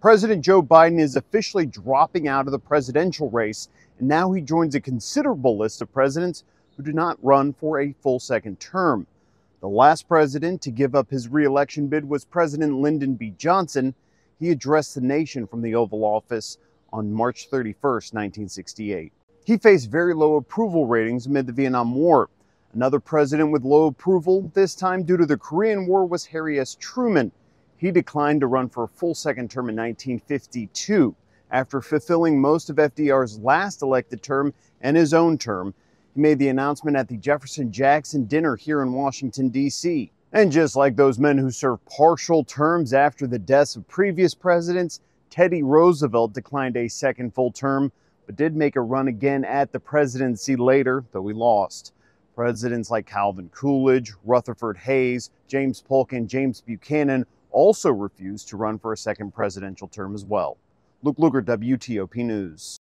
President Joe Biden is officially dropping out of the presidential race, and now he joins a considerable list of presidents who do not run for a full second term. The last president to give up his reelection bid was President Lyndon B. Johnson. He addressed the nation from the Oval Office on March 31, 1968. He faced very low approval ratings amid the Vietnam War. Another president with low approval, this time due to the Korean War, was Harry S. Truman. He declined to run for a full second term in 1952 after fulfilling most of FDR's last elected term and his own term. He made the announcement at the Jefferson Jackson dinner here in Washington, D.C. And just like those men who served partial terms after the deaths of previous presidents, Teddy Roosevelt declined a second full term, but did make a run again at the presidency later, though he lost. Presidents like Calvin Coolidge, Rutherford Hayes, James Polk, and James Buchanan also refused to run for a second presidential term as well. Luke Lukert, WTOP News.